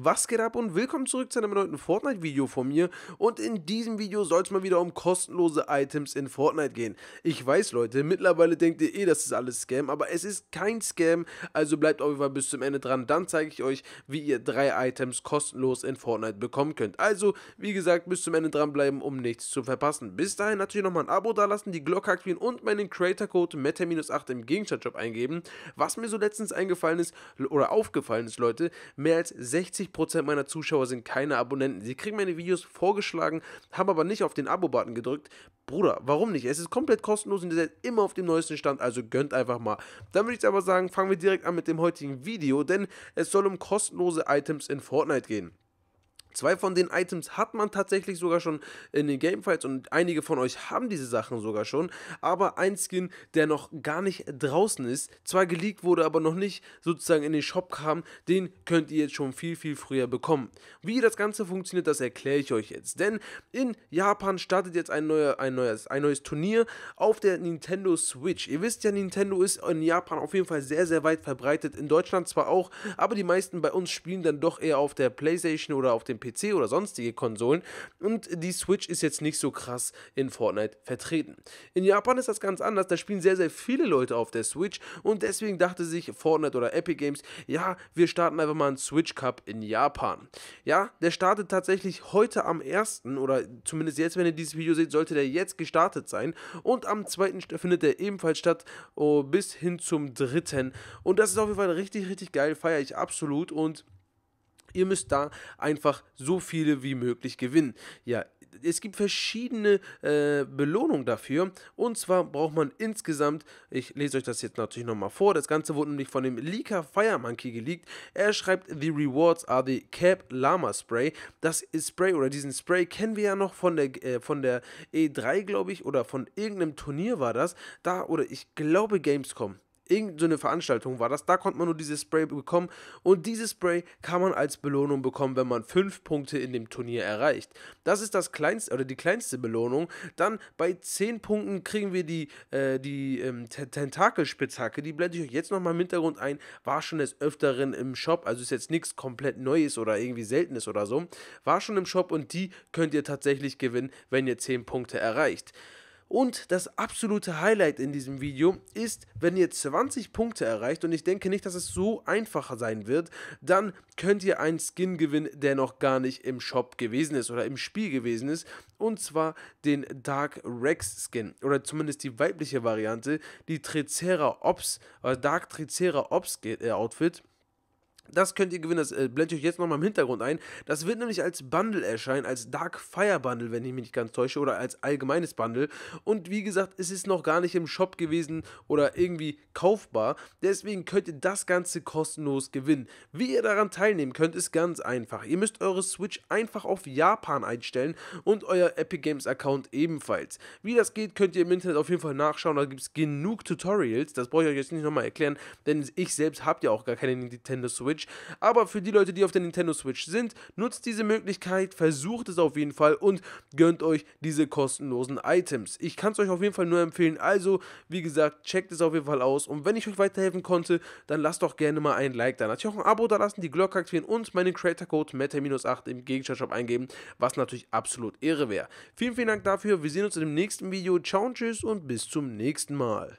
Was geht ab und willkommen zurück zu einem neuen Fortnite-Video von mir und in diesem Video soll es mal wieder um kostenlose Items in Fortnite gehen. Ich weiß Leute, mittlerweile denkt ihr eh, das ist alles Scam, aber es ist kein Scam, also bleibt auf jeden Fall bis zum Ende dran, dann zeige ich euch, wie ihr drei Items kostenlos in Fortnite bekommen könnt. Also, wie gesagt, bis zum Ende dranbleiben, um nichts zu verpassen. Bis dahin natürlich nochmal ein Abo dalassen, die Glocke aktivieren und meinen Creator-Code META-8 im Gegenstandshop eingeben. Was mir so letztens eingefallen ist, oder aufgefallen ist Leute, mehr als 60 80% meiner Zuschauer sind keine Abonnenten. Sie kriegen meine Videos vorgeschlagen, haben aber nicht auf den Abo-Button gedrückt. Bruder, warum nicht? Es ist komplett kostenlos und ihr seid immer auf dem neuesten Stand, also gönnt einfach mal. Dann würde ich aber sagen, fangen wir direkt an mit dem heutigen Video, denn es soll um kostenlose Items in Fortnite gehen. Zwei von den Items hat man tatsächlich sogar schon in den Gamefights und einige von euch haben diese Sachen sogar schon. Aber ein Skin, der noch gar nicht draußen ist, zwar geleakt wurde, aber noch nicht sozusagen in den Shop kam, den könnt ihr jetzt schon viel, viel früher bekommen. Wie das Ganze funktioniert, das erkläre ich euch jetzt. Denn in Japan startet jetzt ein, neuer, ein, neues, ein neues Turnier auf der Nintendo Switch. Ihr wisst ja, Nintendo ist in Japan auf jeden Fall sehr, sehr weit verbreitet. In Deutschland zwar auch, aber die meisten bei uns spielen dann doch eher auf der Playstation oder auf dem PC. PC oder sonstige Konsolen und die Switch ist jetzt nicht so krass in Fortnite vertreten. In Japan ist das ganz anders, da spielen sehr, sehr viele Leute auf der Switch und deswegen dachte sich Fortnite oder Epic Games, ja, wir starten einfach mal einen Switch Cup in Japan. Ja, der startet tatsächlich heute am 1. oder zumindest jetzt, wenn ihr dieses Video seht, sollte der jetzt gestartet sein und am 2. findet er ebenfalls statt oh, bis hin zum 3. Und das ist auf jeden Fall richtig, richtig geil, feiere ich absolut und Ihr müsst da einfach so viele wie möglich gewinnen. Ja, es gibt verschiedene äh, Belohnungen dafür. Und zwar braucht man insgesamt, ich lese euch das jetzt natürlich nochmal vor, das Ganze wurde nämlich von dem Leaker Fire Monkey geleakt. Er schreibt, the rewards are the Cap Lama Spray. Das Spray oder diesen Spray kennen wir ja noch von der, äh, von der E3, glaube ich, oder von irgendeinem Turnier war das. Da, oder ich glaube Gamescom irgendeine Veranstaltung war das, da konnte man nur dieses Spray bekommen und dieses Spray kann man als Belohnung bekommen, wenn man 5 Punkte in dem Turnier erreicht. Das ist das kleinste oder die kleinste Belohnung. Dann bei 10 Punkten kriegen wir die, äh, die ähm, Tentakelspitzhacke, die blende ich euch jetzt nochmal im Hintergrund ein, war schon des Öfteren im Shop, also ist jetzt nichts komplett Neues oder irgendwie Seltenes oder so, war schon im Shop und die könnt ihr tatsächlich gewinnen, wenn ihr 10 Punkte erreicht. Und das absolute Highlight in diesem Video ist, wenn ihr 20 Punkte erreicht, und ich denke nicht, dass es so einfach sein wird, dann könnt ihr einen Skin gewinnen, der noch gar nicht im Shop gewesen ist oder im Spiel gewesen ist. Und zwar den Dark Rex Skin, oder zumindest die weibliche Variante, die Tricera Ops, oder Dark Tricera Ops äh, Outfit. Das könnt ihr gewinnen, das äh, blende ich euch jetzt nochmal im Hintergrund ein. Das wird nämlich als Bundle erscheinen, als Dark Fire Bundle, wenn ich mich nicht ganz täusche, oder als allgemeines Bundle. Und wie gesagt, es ist noch gar nicht im Shop gewesen oder irgendwie kaufbar. Deswegen könnt ihr das Ganze kostenlos gewinnen. Wie ihr daran teilnehmen könnt, ist ganz einfach. Ihr müsst eure Switch einfach auf Japan einstellen und euer Epic Games Account ebenfalls. Wie das geht, könnt ihr im Internet auf jeden Fall nachschauen. Da gibt es genug Tutorials. Das brauche ich euch jetzt nicht nochmal erklären, denn ich selbst habe ja auch gar keine Nintendo Switch. Switch. Aber für die Leute, die auf der Nintendo Switch sind, nutzt diese Möglichkeit, versucht es auf jeden Fall und gönnt euch diese kostenlosen Items. Ich kann es euch auf jeden Fall nur empfehlen. Also, wie gesagt, checkt es auf jeden Fall aus. Und wenn ich euch weiterhelfen konnte, dann lasst doch gerne mal ein Like da. Natürlich auch ein Abo da lassen, die Glocke aktivieren und meinen Creator-Code Meta-8 im Gegenstandshop eingeben, was natürlich absolut Ehre wäre. Vielen, vielen Dank dafür. Wir sehen uns in dem nächsten Video. Ciao und tschüss und bis zum nächsten Mal.